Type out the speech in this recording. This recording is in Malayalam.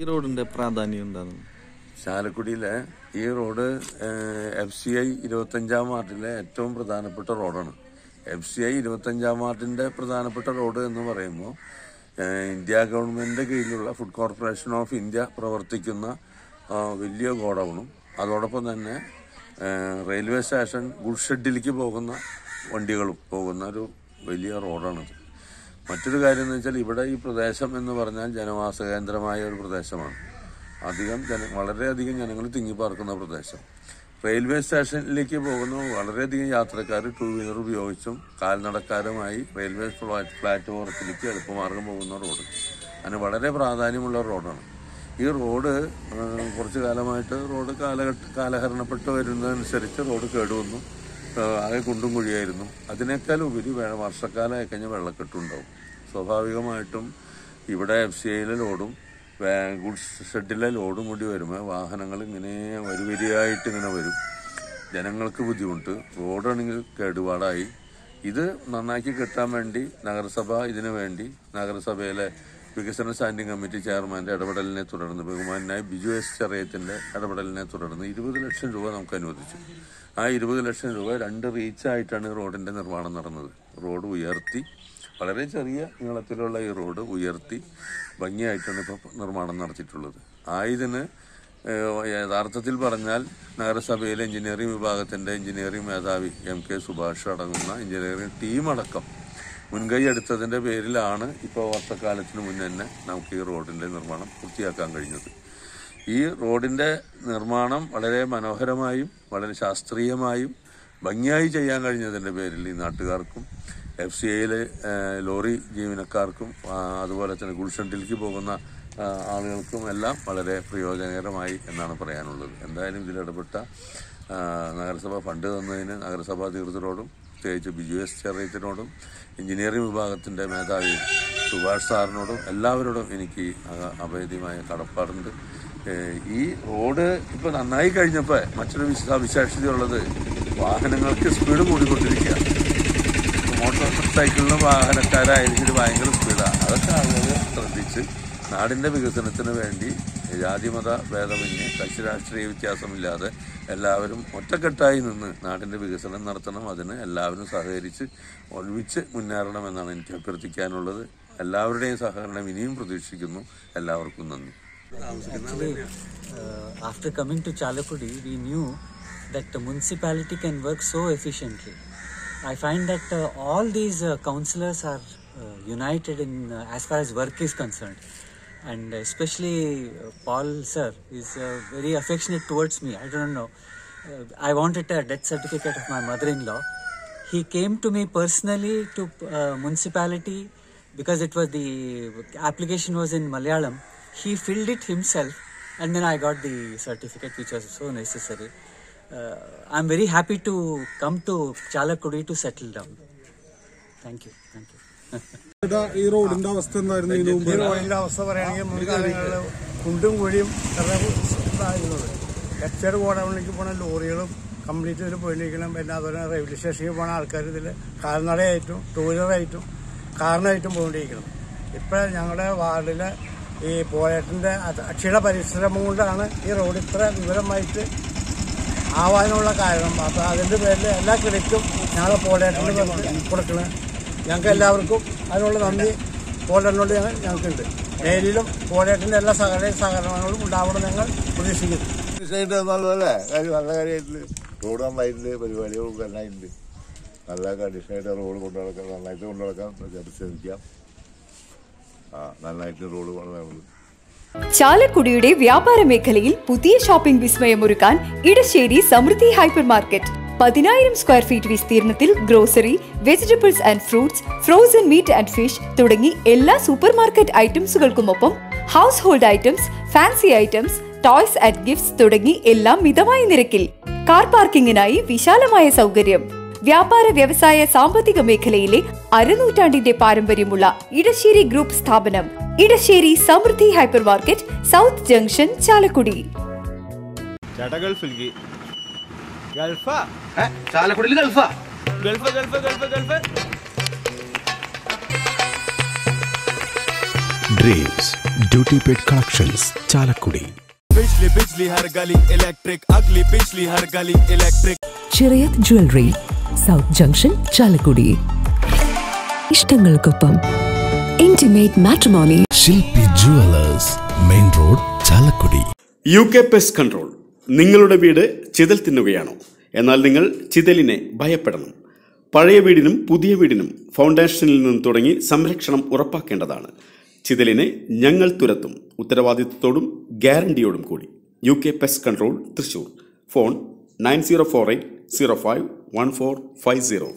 ഈ റോഡിന്റെ പ്രാധാന്യം എന്താണ്? ചാലക്കുടിയിലെ ഈ റോഡ് എഫ് സി ഐ ഇരുപത്തഞ്ചാം വാർഡിലെ ഏറ്റവും പ്രധാനപ്പെട്ട റോഡാണ്. എഫ് സി ഐ ഇരുപത്തഞ്ചാം വാർഡിന്റെ പ്രധാനപ്പെട്ട റോഡ് എന്ന് പറയുമ്പോൾ ഇന്ത്യ ഗവൺമെന്റിന്റെ കീഴിലുള്ള ഫുഡ് കോർപ്പറേഷൻ ഓഫ് ഇന്ത്യ പ്രവർത്തിക്കുന്ന വലിയ ഗോഡൌണും അതോടൊപ്പം തന്നെ റെയിൽവേ സ്റ്റേഷൻ ഗുഡ് ഷെഡിലേക്ക് പോകുന്ന വണ്ടികളും പോകുന്ന ഒരു വലിയ റോഡാണിത്. മറ്റൊരു കാര്യം എന്ന് വെച്ചാൽ ഇവിടെ ഈ പ്രദേശം എന്ന് പറഞ്ഞാൽ ജനവാസ കേന്ദ്രമായ ഒരു പ്രദേശമാണ്. അധികം ജന വളരെയധികം ജനങ്ങൾ തിങ്ങിപ്പാർക്കുന്ന പ്രദേശം. റെയിൽവേ സ്റ്റേഷനിലേക്ക് പോകുന്ന വളരെയധികം യാത്രക്കാർ ടൂ വീലർ ഉപയോഗിച്ചും കാൽനടക്കാരുമായി റെയിൽവേ പ്ലാറ്റ്ഫോറത്തിലേക്ക് എളുപ്പമാർഗം പോകുന്ന റോഡ്. അതിന് വളരെ പ്രാധാന്യമുള്ള റോഡാണ്. ഈ റോഡ് കുറച്ചു കാലമായിട്ട് റോഡ് കാലഘട്ട കാലഹരണപ്പെട്ട് വരുന്നതനുസരിച്ച് റോഡ് കേടുവന്നു. ആകെ കുണ്ടും കുഴിയായിരുന്നു. അതിനേക്കാൾ ഉപരി വേ- വർഷക്കാലമായി കഴിഞ്ഞാൽ വെള്ളക്കെട്ടുണ്ടാവും. സ്വാഭാവികമായിട്ടും ഇവിടെ എഫ് സി ഐയിലെ ലോഡും ഗുഡ്സ് ഷെഡിലെ ലോഡും കൂടി വരുമ്പോൾ വാഹനങ്ങൾ ഇങ്ങനെ വരുവരിയായിട്ട് ഇങ്ങനെ വരും. ജനങ്ങൾക്ക് ബുദ്ധിമുട്ട്. റോഡാണെങ്കിൽ കേടുപാടായി. ഇത് നന്നാക്കി കിട്ടാൻ വേണ്ടി നഗരസഭ ഇതിനു വേണ്ടി നഗരസഭയിലെ വികസന സ്റ്റാൻഡിംഗ് കമ്മിറ്റി ചെയർമാന്റെ ഇടപെടലിനെ തുടർന്ന് ബഹുമാനായ ബിജു എസ് ചെറിയത്തിന്റെ ഇടപെടലിനെ തുടർന്ന് ഇരുപത് ലക്ഷം രൂപ നമുക്ക് അനുവദിച്ചു. ആ ഇരുപത് ലക്ഷം രൂപ രണ്ട് റീച്ചായിട്ടാണ് റോഡിന്റെ നിർമ്മാണം നടന്നത്. റോഡ് ഉയർത്തി വളരെ ചെറിയ നീളത്തിലുള്ള ഈ റോഡ് ഉയർത്തി ഭംഗിയായിട്ടാണ് ഇപ്പോൾ നിർമ്മാണം നടത്തിയിട്ടുള്ളത്. ആയതിന് യഥാർത്ഥത്തിൽ പറഞ്ഞാൽ നഗരസഭയിലെ എഞ്ചിനീയറിംഗ് വിഭാഗത്തിന്റെ എഞ്ചിനീയറിംഗ് മേധാവി എം കെ സുഭാഷ് അടങ്ങുന്ന എഞ്ചിനീയറിംഗ് ടീം അടക്കം മുൻകൈ എടുത്തതിന്റെ പേരിലാണ് ഇപ്പോൾ വർഷക്കാലത്തിന് മുന്നേ തന്നെ നമുക്ക് ഈ റോഡിന്റെ നിർമ്മാണം പൂർത്തിയാക്കാൻ കഴിഞ്ഞത്. ഈ റോഡിന്റെ നിർമ്മാണം വളരെ മനോഹരമായും വളരെ ശാസ്ത്രീയമായും ഭംഗിയായി ചെയ്യാൻ കഴിഞ്ഞതിന്റെ പേരിൽ ഈ നാട്ടുകാർക്കും എഫ് സി ഐയിലെ ലോറി ജീവനക്കാർക്കും അതുപോലെ തന്നെ ഗുൾഷണ്ടിലേക്ക് പോകുന്ന ആളുകൾക്കും എല്ലാം വളരെ പ്രയോജനകരമായി എന്നാണ് പറയാനുള്ളത്. എന്തായാലും ഇതിലിടപെട്ട നഗരസഭ ഫണ്ട് തന്നതിന് നഗരസഭാ അധികൃതരോടും പ്രത്യേകിച്ച് ബിജു എസ് ചെറിയത്തിനോടും എഞ്ചിനീയറിംഗ് വിഭാഗത്തിന്റെ മേധാവി സുഭാഷ് സാറിനോടും എല്ലാവരോടും എനിക്ക് അഭേദ്യമായ കടപ്പാടുണ്ട്. ഈ റോഡ് ഇപ്പോൾ നന്നായി കഴിഞ്ഞപ്പോൾ മറ്റൊരു വിശ- സവിശേഷതയുള്ളത് വാഹനങ്ങൾക്ക് സ്പീഡ് കൂടിക്കൊണ്ടിരിക്കുകയാണ്. മോട്ടോർ സൈക്കിളിനും വാഹനക്കാരായിരിക്കും ഭയങ്കര സ്പീഡാണ് അതൊക്കെ ആളുകൾ ശ്രദ്ധിച്ച് നാടിന്റെ വികസനത്തിന് വേണ്ടി ജാതിമത ഭേദമന്യേ കക്ഷി രാഷ്ട്രീയ വ്യത്യാസമില്ലാതെ എല്ലാവരും ഒറ്റക്കെട്ടായി നിന്ന് നാടിന്റെ വികസനം നടത്തണം. അതിന് എല്ലാവരും സഹകരിച്ച് ഒഴിവിച്ച് മുന്നേറണമെന്നാണ് എനിക്ക് അഭ്യർത്ഥിക്കാനുള്ളത്. എല്ലാവരുടെയും സഹകരണം ഇനിയും പ്രതീക്ഷിക്കുന്നു. എല്ലാവർക്കും നന്ദി. After coming to Chalakudy we Chalakudi, we municipality that work so efficiently I find efficiently. All these that are united in as far are work is concerned and especially uh, Paul sir is uh, very affectionate towards me. I don't know. Uh, I wanted a death certificate of my mother-in-law. He came to me personally to municipality because it was the application was in Malayalam. He filled it himself, and then I got the certificate, which was so necessary. Uh, I'm very happy to come to Chalakudi to settle down. Thank you. Thank you. ഈ റോഡിന്റെ അവസ്ഥ എന്തായിരുന്നു ഇതിനു മുമ്പ് ഈ റോഡിന്റെ അവസ്ഥ പറയുകയാണെങ്കിൽ മുൻകാലങ്ങളിൽ കുണ്ടും കുഴിയും ഇതായിരുന്നത് ലെഫ്റ്റ് ഗോഡൌണിലേക്ക് പോണ ലോറികളും കംപ്ലീറ്റ് ഇതിൽ പോയിരിക്കണം പിന്നെ അതുപോലെ റെയിൽവേ സ്റ്റേഷനിൽ പോണ ആൾക്കാർ ഇതിൽ കാൽനടയായിട്ടും ടൂ വീലറായിട്ടും കാറിനായിട്ടും പോകൊണ്ടിരിക്കണം ഇപ്പം ഞങ്ങളുടെ വാർഡിലെ ഈ പോയേട്ടന്റെ അക്ഷയുടെ പരിശ്രമം കൊണ്ടാണ് ഈ റോഡ് ഇത്ര വിവരമായിട്ട് ആവാനുള്ള കാരണം. അപ്പോൾ അതിന്റെ പേരിൽ എല്ലാ ക്രെഡിറ്റും ഞങ്ങളെ പോലെ കൊടുക്കണം. ഞങ്ങൾക്ക് എല്ലാവർക്കും അതിനുള്ള നന്ദി. പോലേട്ടനോട് ഞങ്ങൾ ഞങ്ങൾക്കുണ്ട്. ഡെയിലിയിലും പോലേട്ടന്റെ എല്ലാ സഹകരണ സഹകരണങ്ങളും ഉണ്ടാവണം ഞങ്ങൾ പ്രതീക്ഷിക്കുന്നു. തീർച്ചയായിട്ടും നല്ലതല്ലേ കാര്യം നല്ല കാര്യമായിട്ടുണ്ട് റോഡ് നന്നായിട്ടുണ്ട് പരിപാടികളും നന്നായിട്ടുണ്ട്. നല്ല കണ്ടീഷനായിട്ട് റോഡ് കൊണ്ടു നടക്കാം നന്നായിട്ട് കൊണ്ടു നടക്കാം ശ്രമിക്കാം. ആ നന്നായിട്ട് റോഡ് കൊണ്ടു ചാലക്കുടിയുടെ വ്യാപാര മേഖലയിൽ പുതിയ ഷോപ്പിംഗ് വിസ്മയമൊരുക്കാൻ ഇടശ്ശേരി സമൃദ്ധി ഹൈപ്പർ മാർക്കറ്റ് പതിനായിരം square feet വിസ്തീർണത്തിൽ grocery vegetables and fruits frozen meat and fish തുടങ്ങി എല്ലാ super market ഐറ്റംസുകൾക്കുമൊപ്പം household items fancy items toys and gifts തുടങ്ങി എല്ലാം മിതമായ നിരക്കിൽ. കാർ പാർക്കിങ്ങിനായി വിശാലമായ സൗകര്യം. വ്യാപാര വ്യവസായ സാമ്പത്തിക മേഖലയിലെ അരനൂറ്റാണ്ടിന്റെ പാരമ്പര്യമുള്ള ഇടശ്ശേരി ഗ്രൂപ്പ് സ്ഥാപനം Edassery Samruddhi hyper market south junction Chalakudy. ഗൾഫാ ചാലക്കുടിയിൽ ഗൾഫാ Gulf Gulf Gulf Gulf Dreams duty paid collections Chalakudy बिजली बिजली हर गली इलेक्ट्रिक अगली बिजली हर गली electric Chirayath jewellery south junction Chalakudy ഇഷ്ടങ്ങൾക്കൊപ്പം intimate matrimony Shilpi jewellers main road Chalakudy U K pest control നിങ്ങളുടെ വീട് ചിതൽ തിന്നുകയാണോ? എന്നാൽ നിങ്ങൾ ചിതലിനെ ഭയപ്പെടണം. പഴയ വീടിനും പുതിയ വീടിനും ഫൗണ്ടേഷനിൽ നിന്നും തുടങ്ങി സംരക്ഷണം ഉറപ്പാക്കേണ്ടതാണ്. ചിതലിനെ ഞങ്ങൾ തുരത്തും. ഉത്തരവാദിത്വത്തോടും ഗ്യാരണ്ടിയോടും കൂടി. U K pest control Thrissur. Phone nine zero four eight zero five one four five zero.